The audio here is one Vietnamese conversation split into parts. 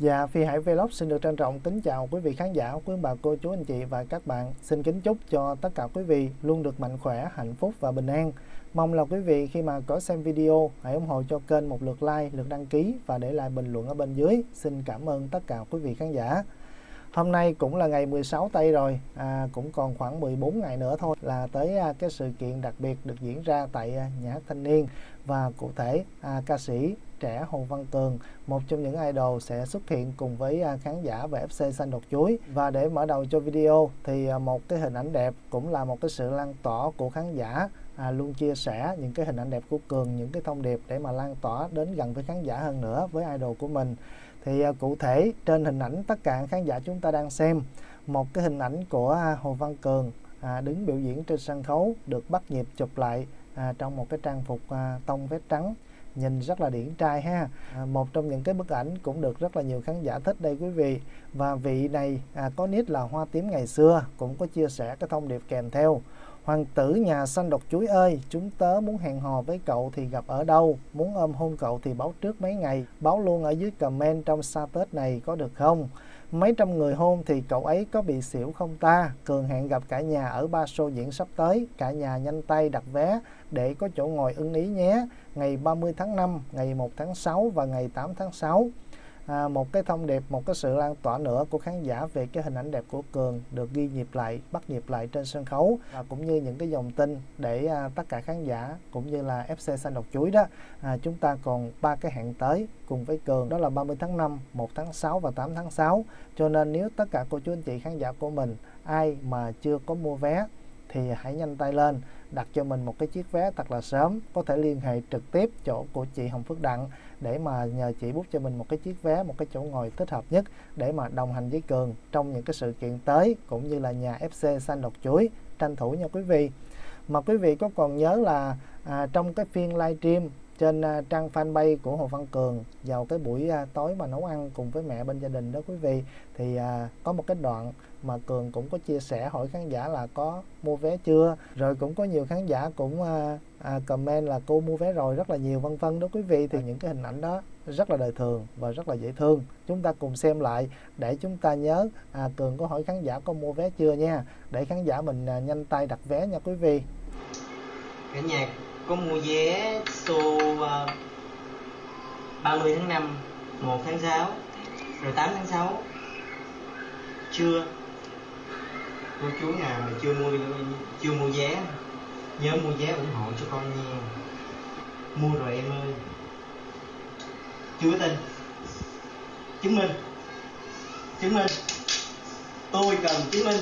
Dạ, Phi Hải Vlog xin được trân trọng kính chào quý vị khán giả, quý bà cô chú anh chị và các bạn. Xin kính chúc cho tất cả quý vị luôn được mạnh khỏe, hạnh phúc và bình an. Mong là quý vị khi mà có xem video hãy ủng hộ cho kênh một lượt like, lượt đăng ký và để lại bình luận ở bên dưới. Xin cảm ơn tất cả quý vị khán giả. Hôm nay cũng là ngày 16 tây rồi, à, cũng còn khoảng 14 ngày nữa thôi là tới à, cái sự kiện đặc biệt được diễn ra tại à, nhà hát thanh niên và cụ thể à, ca sĩ trẻ Hồ Văn Cường, một trong những idol sẽ xuất hiện cùng với à, khán giả về FC Xanh Đột Chuối. Và để mở đầu cho video thì à, một cái hình ảnh đẹp cũng là một cái sự lan tỏa của khán giả à, luôn chia sẻ những cái hình ảnh đẹp của Cường, những cái thông điệp để mà lan tỏa đến gần với khán giả hơn nữa với idol của mình. Thì à, cụ thể trên hình ảnh tất cả khán giả chúng ta đang xem một cái hình ảnh của à, Hồ Văn Cường à, đứng biểu diễn trên sân khấu được bắt nhịp chụp lại à, trong một cái trang phục à, tông vest trắng nhìn rất là điển trai ha à, một trong những cái bức ảnh cũng được rất là nhiều khán giả thích đây quý vị và vị này à, có nít là hoa tím ngày xưa cũng có chia sẻ cái thông điệp kèm theo Hoàng tử nhà xanh độc chuối ơi, chúng tớ muốn hẹn hò với cậu thì gặp ở đâu? Muốn ôm hôn cậu thì báo trước mấy ngày, báo luôn ở dưới comment trong xa Tết này có được không? Mấy trăm người hôn thì cậu ấy có bị xỉu không ta? Cường hẹn gặp cả nhà ở ba show diễn sắp tới, cả nhà nhanh tay đặt vé để có chỗ ngồi ưng ý nhé. Ngày 30 tháng 5, ngày 1 tháng 6 và ngày 8 tháng 6 à, một cái thông điệp một cái sự lan tỏa nữa của khán giả về cái hình ảnh đẹp của cường được ghi nhịp lại bắt nhịp lại trên sân khấu và cũng như những cái dòng tin để à, tất cả khán giả cũng như là FC xanh độc chuối đó à, chúng ta còn ba cái hẹn tới cùng với cường đó là 30 tháng 5 1 tháng 6 và 8 tháng 6 cho nên nếu tất cả cô chú anh chị khán giả của mình ai mà chưa có mua vé thì hãy nhanh tay lên đặt cho mình một cái chiếc vé thật là sớm có thể liên hệ trực tiếp chỗ của chị Hồng Phước Đặng để mà nhờ chị bút cho mình một cái chiếc vé một cái chỗ ngồi thích hợp nhất để mà đồng hành với Cường trong những cái sự kiện tới cũng như là nhà FC xanh độc chuối tranh thủ nha quý vị. Mà quý vị có còn nhớ là à, trong cái phiên livestream trên à, trang fanpage của Hồ Văn Cường vào cái buổi à, tối mà nấu ăn cùng với mẹ bên gia đình đó quý vị thì à, có một cái đoạn mà Cường cũng có chia sẻ hỏi khán giả là có mua vé chưa? Rồi cũng có nhiều khán giả cũng à, à, comment là cô mua vé rồi rất là nhiều vân vân. Đó quý vị thì những cái hình ảnh đó rất là đời thường và rất là dễ thương. Chúng ta cùng xem lại để chúng ta nhớ à, Cường có hỏi khán giả có mua vé chưa nha. Để khán giả mình à, nhanh tay đặt vé nha quý vị. Cả nhà có mua vé show à, uh, 30 tháng 5 1 tháng 6 rồi 8 tháng 6 chưa cô chú nào mà chưa mua chưa mua vé. Nhớ mua vé ủng hộ cho con nha. Mua rồi em ơi. Chưa tin chứng minh. Chứng minh. Tôi cần chứng minh.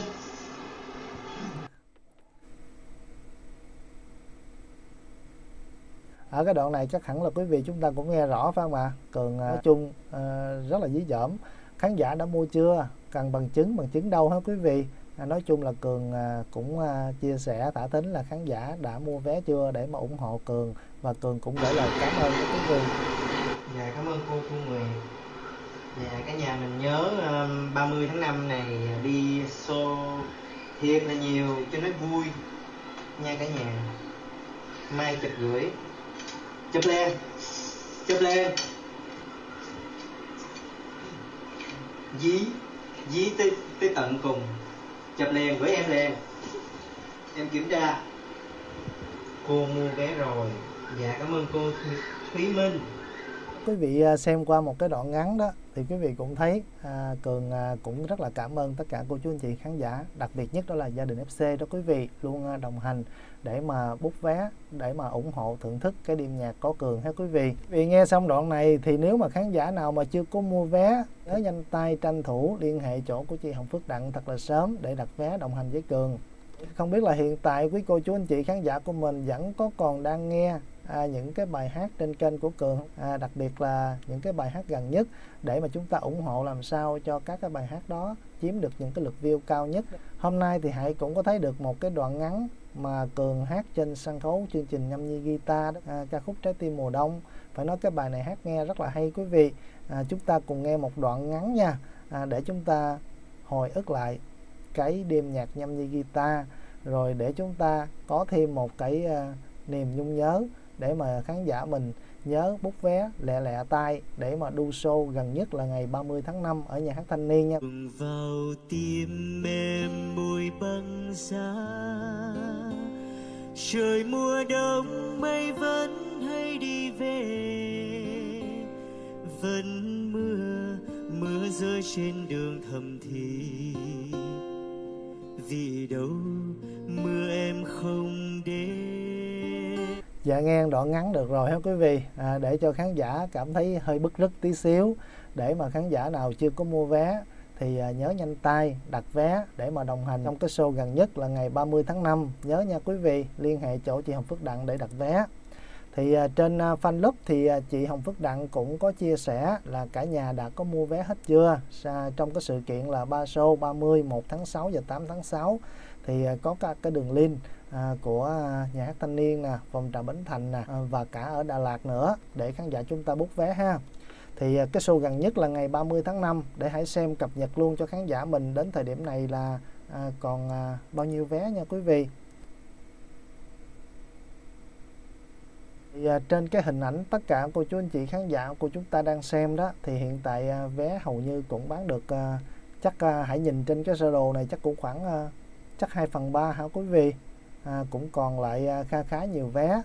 Ở cái đoạn này chắc hẳn là quý vị chúng ta cũng nghe rõ phải không ạ? Cường à, nói chung uh, rất là dí dỏm. Khán giả đã mua chưa? Cần bằng chứng bằng chứng đâu hả quý vị? À, nói chung là cường à, cũng à, chia sẻ tả tính là khán giả đã mua vé chưa để mà ủng hộ cường và cường cũng gửi lời cảm ơn với quý vị. Dạ cảm ơn cô Thu Nguyệt. Dạ cả nhà mình nhớ à, um, 30 tháng 5 này đi show thiệt là nhiều cho nó vui nha cả nhà. Mai chụp gửi. Chụp lên. Chụp lên. Dí dí tới tới tận cùng chụp liền với em liền. Em kiểm tra. Cô mua vé rồi. Dạ cảm ơn cô thúy minh. Quý vị à, xem qua một cái đoạn ngắn đó thì quý vị cũng thấy à, cường à, cũng rất là cảm ơn tất cả cô chú anh chị khán giả đặc biệt nhất đó là gia đình fc đó quý vị luôn à, đồng hành để mà bút vé để mà ủng hộ thưởng thức cái đêm nhạc có cường hết quý vị. Vì nghe xong đoạn này thì nếu mà khán giả nào mà chưa có mua vé nhớ nhanh tay tranh thủ liên hệ chỗ của chị hồng phước đặng thật là sớm để đặt vé đồng hành với cường. Không biết là hiện tại quý cô chú anh chị khán giả của mình vẫn có còn đang nghe à, những cái bài hát trên kênh của cường à, đặc biệt là những cái bài hát gần nhất để mà chúng ta ủng hộ làm sao cho các cái bài hát đó chiếm được những cái lượt view cao nhất. Hôm nay thì hãy cũng có thấy được một cái đoạn ngắn mà cường hát trên sân khấu chương trình nhâm nhi guitar đó, à, ca khúc trái tim mùa đông. Phải nói cái bài này hát nghe rất là hay quý vị. À, chúng ta cùng nghe một đoạn ngắn nha. À, để chúng ta hồi ức lại cái đêm nhạc nhâm nhi guitar. Rồi để chúng ta có thêm một cái uh, niềm nhung nhớ để mà khán giả mình nhớ bút vé lẹ lẹ tay để mà đu show gần nhất là ngày 30 tháng 5 ở nhà hát thanh niên nha. Vào tim em môi băng giá trời mùa đông mây vẫn hay đi về. Vẫn mưa mưa rơi trên đường thầm thì. Vì đâu mưa em không đến? Dạ nghe đoạn ngắn được rồi hả quý vị? À, để cho khán giả cảm thấy hơi bức rứt tí xíu để mà khán giả nào chưa có mua vé thì à, nhớ nhanh tay đặt vé để mà đồng hành trong cái show gần nhất là ngày 30 tháng 5 nhớ nha quý vị liên hệ chỗ chị Hồng Phước Đặng để đặt vé. Thì à, trên à, fan thì à, chị Hồng Phước Đặng cũng có chia sẻ là cả nhà đã có mua vé hết chưa? À, trong cái sự kiện là ba show 30 1 tháng 6 và 8 tháng 6 thì à, có các cái đường link à, của à, nhà hát thanh niên nè phòng trà Bến Thành nè à, và cả ở Đà Lạt nữa để khán giả chúng ta bút vé ha. Thì à, cái show gần nhất là ngày 30 tháng 5 để hãy xem cập nhật luôn cho khán giả mình đến thời điểm này là à, còn à, bao nhiêu vé nha quý vị. Thì à, trên cái hình ảnh tất cả cô chú anh chị khán giả của chúng ta đang xem đó thì hiện tại à, vé hầu như cũng bán được à, chắc à, hãy nhìn trên cái sơ đồ này chắc cũng khoảng à, chắc 2 phần 3 hả quý vị? À, cũng còn lại à, kha khá nhiều vé.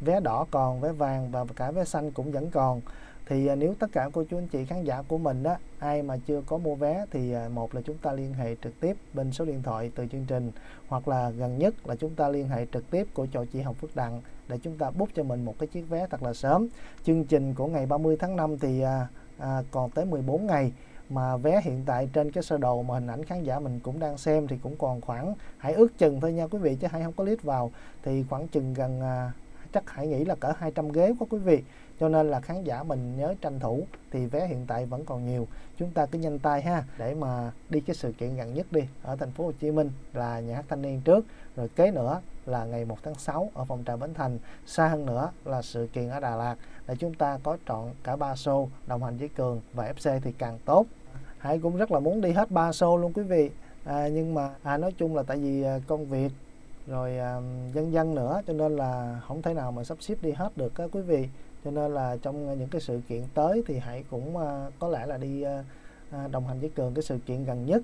Vé đỏ còn vé vàng và cả vé xanh cũng vẫn còn. Thì à, nếu tất cả cô chú anh chị khán giả của mình đó ai mà chưa có mua vé thì à, một là chúng ta liên hệ trực tiếp bên số điện thoại từ chương trình hoặc là gần nhất là chúng ta liên hệ trực tiếp của chỗ chị Hồng Phước Đặng để chúng ta bút cho mình một cái chiếc vé thật là sớm. Chương trình của ngày 30 tháng 5 thì à, à, còn tới 14 ngày mà vé hiện tại trên cái sơ đồ mà hình ảnh khán giả mình cũng đang xem thì cũng còn khoảng hãy ước chừng thôi nha quý vị chứ hãy không có list vào thì khoảng chừng gần à, chắc hãy nghĩ là cỡ 200 ghế quá quý vị. Cho nên là khán giả mình nhớ tranh thủ thì vé hiện tại vẫn còn nhiều. Chúng ta cứ nhanh tay ha để mà đi cái sự kiện gần nhất đi ở thành phố Hồ Chí Minh là nhà hát thanh niên trước rồi kế nữa là ngày 1 tháng 6 ở phòng trà Bến Thành xa hơn nữa là sự kiện ở Đà Lạt để chúng ta có trọn cả ba show đồng hành với Cường và FC thì càng tốt. Hải cũng rất là muốn đi hết ba show luôn quý vị. À, nhưng mà à, nói chung là tại vì à, công việc rồi à, dân dân nữa cho nên là không thể nào mà sắp xếp đi hết được các quý vị. Cho nên là trong à, những cái sự kiện tới thì hãy cũng à, có lẽ là đi à, à, đồng hành với cường cái sự kiện gần nhất.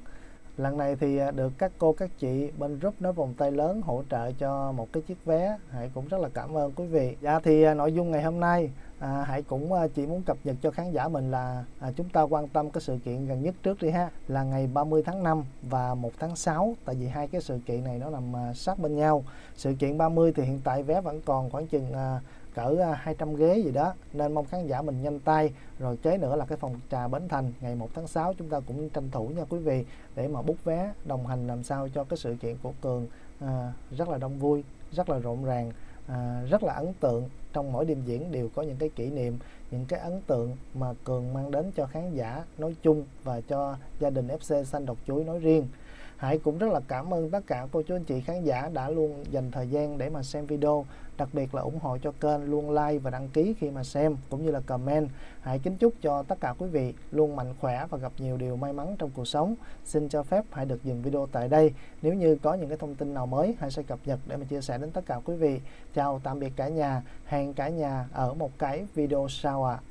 Lần này thì à, được các cô các chị bên group nói vòng tay lớn hỗ trợ cho một cái chiếc vé. Hãy cũng rất là cảm ơn quý vị. Dạ thì nội dung ngày hôm nay à, hãy cũng à, chỉ muốn cập nhật cho khán giả mình là à, chúng ta quan tâm cái sự kiện gần nhất trước đi ha là ngày 30 tháng 5 và 1 tháng 6 tại vì hai cái sự kiện này nó nằm à, sát bên nhau. Sự kiện 30 thì hiện tại vé vẫn còn khoảng chừng à, cỡ à, 200 ghế gì đó. Nên mong khán giả mình nhanh tay. Rồi kế nữa là cái phòng trà Bến Thành ngày 1 tháng 6 chúng ta cũng tranh thủ nha quý vị để mà bút vé đồng hành làm sao cho cái sự kiện của Cường à, rất là đông vui rất là rộn ràng à, rất là ấn tượng trong mỗi đêm diễn đều có những cái kỷ niệm, những cái ấn tượng mà Cường mang đến cho khán giả nói chung và cho gia đình FC Xanh Độc Chuối nói riêng. Hải cũng rất là cảm ơn tất cả cô chú anh chị khán giả đã luôn dành thời gian để mà xem video. Đặc biệt là ủng hộ cho kênh luôn like và đăng ký khi mà xem, cũng như là comment. Hãy kính chúc cho tất cả quý vị luôn mạnh khỏe và gặp nhiều điều may mắn trong cuộc sống. Xin cho phép hãy được dừng video tại đây. Nếu như có những cái thông tin nào mới, hãy sẽ cập nhật để mà chia sẻ đến tất cả quý vị. Chào tạm biệt cả nhà. Hẹn cả nhà ở một cái video sau ạ. à.